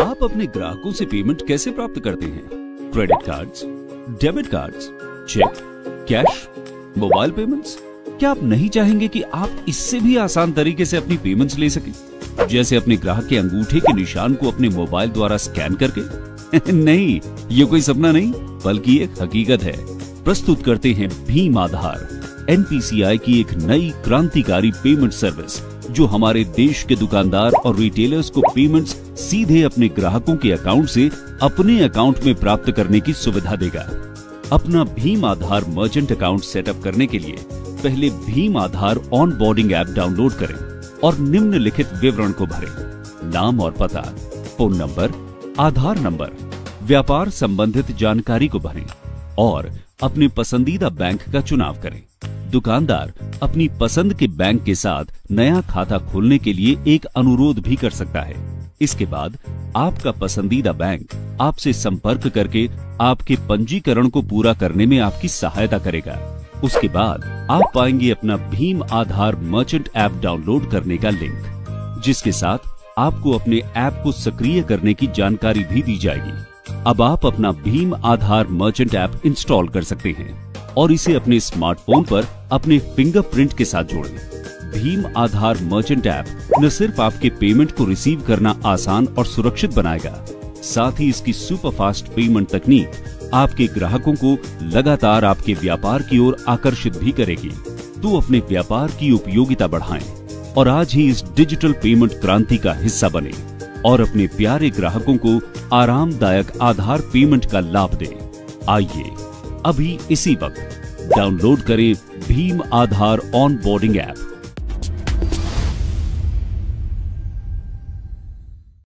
आप अपने ग्राहकों से पेमेंट कैसे प्राप्त करते हैं? Credit cards, debit cards, cheque cash mobile payments क्या आप नहीं चाहेंगे कि आप इससे भी आसान तरीके से अपनी पेमेंट्स ले सकें? जैसे अपने ग्राहक के अंगूठे के निशान को अपने मोबाइल द्वारा स्कैन करके? नहीं ये कोई सपना नहीं बल्कि एक हकीकत है। प्रस्तुत करते हैं भीम आधार एनपीसीआई की एक नई क्रांतिकारी पेमेंट सर्विस जो हमारे देश के दुकानदार और रिटेलर्स को पेमेंट्स सीधे अपने ग्राहकों के अकाउंट से अपने अकाउंट में प्राप्त करने की सुविधा देगा। अपना भीम आधार मर्चेंट अकाउंट सेटअप करने के लिए पहले भीम Aadhaar onboarding app download करें और निम्नलिखित विवरण को भरें। नाम और पता फ़ोन नंबर आधार नंबर व्यापार संबंधित जानकारी को भरें और अपने पसंदीदा बैंक का चुनाव करें। दुकानदार अपनी पसंद के बैंक के साथ नया खाता खोलने के लिए एक अनुरोध भी कर सकता है। इसके बाद आपका पसंदीदा बैंक आपसे संपर्क करके आपके पंजीकरण को पूरा करने में आपकी सहायता करेगा उसके बाद आप पाएँगे अपना भीम आधार मर्चेंट ऐप डाउनलोड करने का लिंक जिसके साथ आपको अपने ऐप को सक्रिय करने की जानकारी भी दी जाएगी अब आप अपना भीम आधार मर्चेंट ऐप इंस्टॉल कर सकते हैं और इसे अपने स्मार्टफ़ोन पर अपने फिंगरप्रिंट के साथ जोड़ें। भीम आधार मर्चेंट ऐप न सिर्फ़ आपके पेमेंट को रिसीव करना आसान और सुरक्षित बनाएगा, साथ ही इसकी सुपर फास्ट पेमेंट तकनीक आपके ग्राहकों को लगातार आपके व्यापार की ओर आकर्षित भी करेगी। तो अपने व्यापार की उपयोगिता बढ़ाएँ और आज ही इस डिजिटल पेमेंट क्रांति का हिस्सा बने और अपने प्यारे ग्राहकों को आरामदायक आधार पेमेंट का लाभ दें। आइए अभी इसी वक्त डाउनलोड करें भीम आधार ऑन बोर्डिंग ऐप